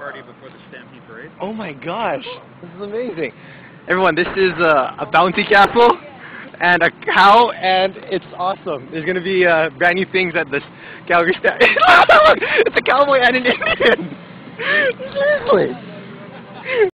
party before the Stampede Parade. Oh my gosh, this is amazing. Everyone, this is uh, a bounty castle and a cow, and it's awesome. There's going to be uh, brand new things at this Calgary Stampede. it's a cowboy and an Indian. Seriously.